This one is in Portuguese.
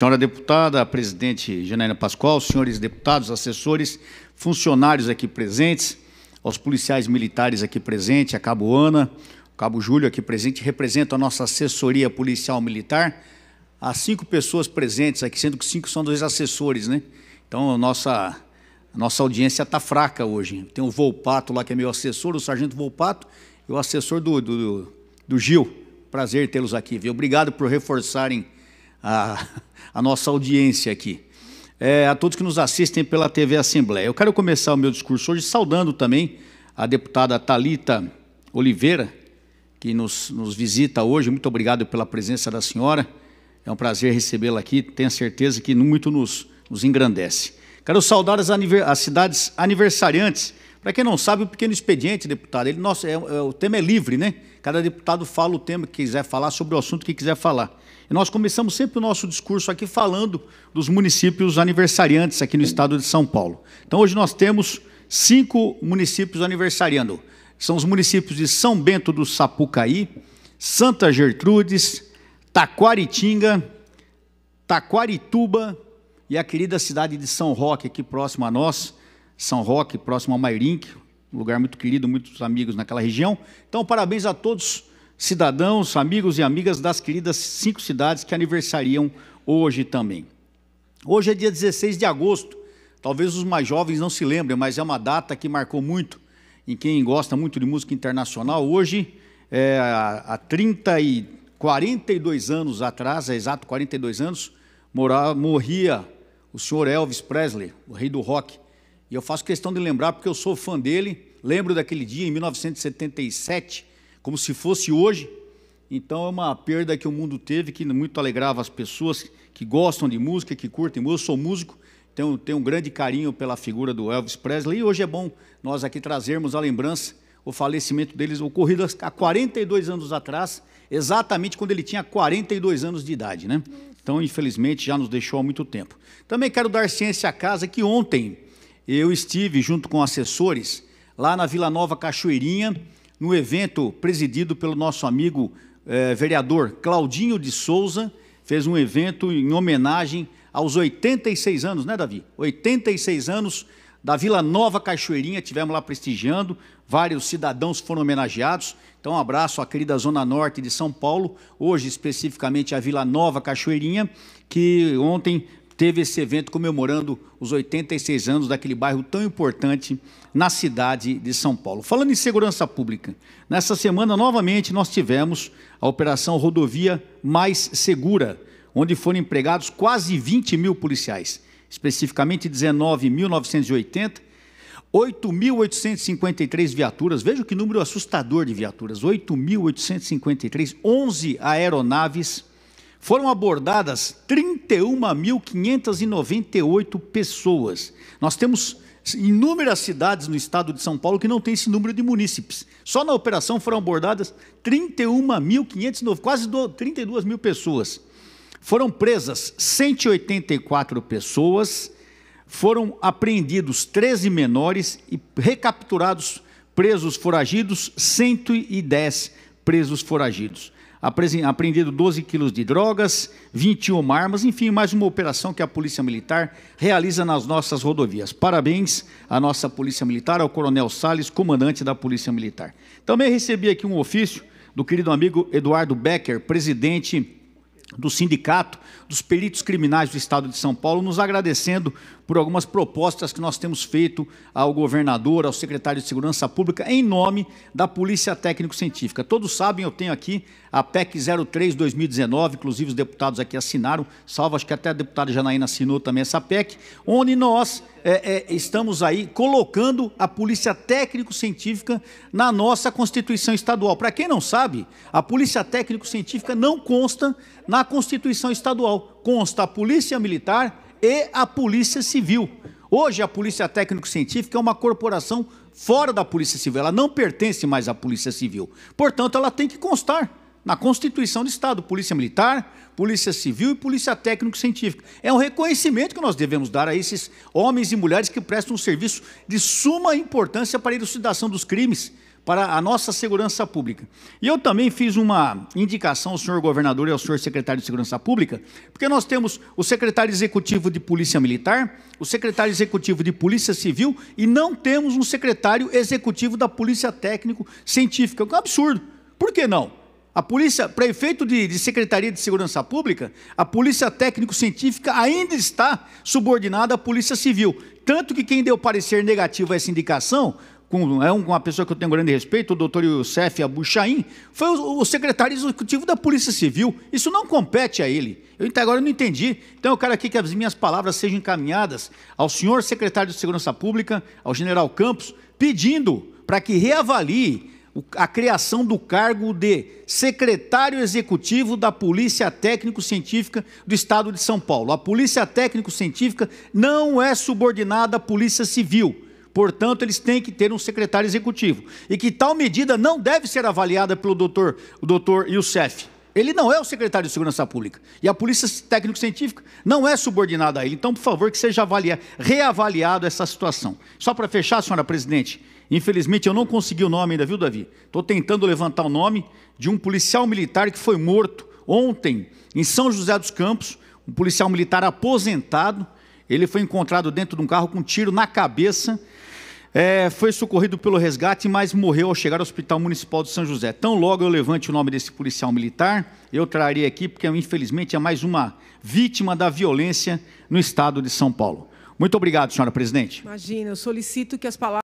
Senhora deputada, presidente Janaína Pascoal, senhores deputados, assessores, funcionários aqui presentes, aos policiais militares aqui presentes, a Cabo Ana, o Cabo Júlio aqui presente, representa a nossa assessoria policial militar, há cinco pessoas presentes aqui, sendo que cinco são dois assessores, né? Então, a nossa, a nossa audiência está fraca hoje. Tem o Volpato lá, que é meu assessor, o sargento Volpato, e o assessor do, do, do Gil. Prazer tê-los aqui, viu? Obrigado por reforçarem a, a nossa audiência aqui. É, a todos que nos assistem pela TV Assembleia. Eu quero começar o meu discurso hoje saudando também a deputada Talita Oliveira, que nos, nos visita hoje. Muito obrigado pela presença da senhora. É um prazer recebê-la aqui. Tenho certeza que muito nos, nos engrandece. Quero saudar as, as cidades aniversariantes. Para quem não sabe, o pequeno expediente, deputado, ele, nossa, é, é, o tema é livre, né? Cada deputado fala o tema que quiser falar, sobre o assunto que quiser falar. E nós começamos sempre o nosso discurso aqui falando dos municípios aniversariantes aqui no estado de São Paulo. Então hoje nós temos cinco municípios aniversariando. São os municípios de São Bento do Sapucaí, Santa Gertrudes, Taquaritinga, Taquarituba e a querida cidade de São Roque, aqui próximo a nós, São Roque, próximo a Mairink, um lugar muito querido, muitos amigos naquela região. Então, parabéns a todos cidadãos, amigos e amigas das queridas cinco cidades que aniversariam hoje também. Hoje é dia 16 de agosto, talvez os mais jovens não se lembrem, mas é uma data que marcou muito em quem gosta muito de música internacional. Hoje, é, há 30 e 42 anos atrás, é exato 42 anos, morria o senhor Elvis Presley, o rei do rock. E eu faço questão de lembrar porque eu sou fã dele, lembro daquele dia, em 1977, como se fosse hoje. Então é uma perda que o mundo teve, que muito alegrava as pessoas que gostam de música, que curtem música. Eu sou músico, tenho, tenho um grande carinho pela figura do Elvis Presley, e hoje é bom nós aqui trazermos a lembrança, o falecimento deles ocorrido há 42 anos atrás, exatamente quando ele tinha 42 anos de idade. Né? Então, infelizmente, já nos deixou há muito tempo. Também quero dar ciência à casa que ontem eu estive junto com assessores lá na Vila Nova Cachoeirinha, no evento presidido pelo nosso amigo eh, vereador Claudinho de Souza, fez um evento em homenagem aos 86 anos, né, Davi? 86 anos da Vila Nova Cachoeirinha, tivemos lá prestigiando, vários cidadãos foram homenageados. Então, um abraço à querida Zona Norte de São Paulo, hoje especificamente a Vila Nova Cachoeirinha, que ontem teve esse evento comemorando os 86 anos daquele bairro tão importante na cidade de São Paulo. Falando em segurança pública, nessa semana novamente nós tivemos a Operação Rodovia Mais Segura, onde foram empregados quase 20 mil policiais, especificamente 19.980, 8.853 viaturas, veja que número assustador de viaturas, 8.853, 11 aeronaves, foram abordadas 31.598 pessoas. Nós temos inúmeras cidades no estado de São Paulo que não tem esse número de munícipes. Só na operação foram abordadas 31.500, quase 32 mil pessoas. Foram presas 184 pessoas, foram apreendidos 13 menores e recapturados presos foragidos 110 presos foragidos apreendido 12 quilos de drogas, 21 armas, enfim, mais uma operação que a Polícia Militar realiza nas nossas rodovias. Parabéns à nossa Polícia Militar, ao Coronel Sales, comandante da Polícia Militar. Também recebi aqui um ofício do querido amigo Eduardo Becker, presidente do Sindicato dos Peritos Criminais do Estado de São Paulo, nos agradecendo por algumas propostas que nós temos feito ao governador, ao secretário de Segurança Pública, em nome da Polícia Técnico-Científica. Todos sabem, eu tenho aqui a PEC 03-2019, inclusive os deputados aqui assinaram, salvo acho que até a deputada Janaína assinou também essa PEC, onde nós é, é, estamos aí colocando a Polícia Técnico-Científica na nossa Constituição Estadual. Para quem não sabe, a Polícia Técnico-Científica não consta na Constituição Estadual, consta a Polícia Militar e a Polícia Civil. Hoje, a Polícia Técnico-Científica é uma corporação fora da Polícia Civil, ela não pertence mais à Polícia Civil. Portanto, ela tem que constar na Constituição do Estado, Polícia Militar, Polícia Civil e Polícia Técnico-Científica. É um reconhecimento que nós devemos dar a esses homens e mulheres que prestam um serviço de suma importância para a elucidação dos crimes, para a nossa segurança pública. E eu também fiz uma indicação ao senhor governador e ao senhor secretário de Segurança Pública, porque nós temos o secretário executivo de Polícia Militar, o secretário executivo de Polícia Civil e não temos um secretário executivo da Polícia Técnico Científica. É um absurdo. Por que não? A polícia, para efeito de, de, Secretaria de Segurança Pública, a Polícia Técnico-Científica ainda está subordinada à Polícia Civil. Tanto que quem deu parecer negativo a essa indicação com, é uma pessoa que eu tenho grande respeito, o doutor Youssef Abuchain, foi o, o, secretário executivo da Polícia Civil. Isso não compete a ele. Eu até agora não entendi. Então eu quero aqui que as minhas palavras sejam encaminhadas ao senhor secretário de Segurança Pública, ao general Campos, pedindo para que reavalie a criação do cargo de secretário executivo da Polícia Técnico-Científica do Estado de São Paulo. A Polícia Técnico-Científica não é subordinada à Polícia Civil. Portanto, eles têm que ter um secretário executivo. E que tal medida não deve ser avaliada pelo doutor, o doutor Youssef. Ele não é o secretário de Segurança Pública. E a Polícia Técnico-Científica não é subordinada a ele. Então, por favor, que seja avalia, reavaliado essa situação. Só para fechar, senhora presidente, infelizmente eu não consegui o nome ainda, viu, Davi? Estou tentando levantar o nome de um policial militar que foi morto ontem em São José dos Campos, um policial militar aposentado. Ele foi encontrado dentro de um carro com um tiro na cabeça é, foi socorrido pelo resgate, mas morreu ao chegar ao Hospital Municipal de São José. Tão logo eu levante o nome desse policial militar, eu trarei aqui, porque infelizmente é mais uma vítima da violência no estado de São Paulo. Muito obrigado, senhora presidente. Imagina, eu solicito que as palavras.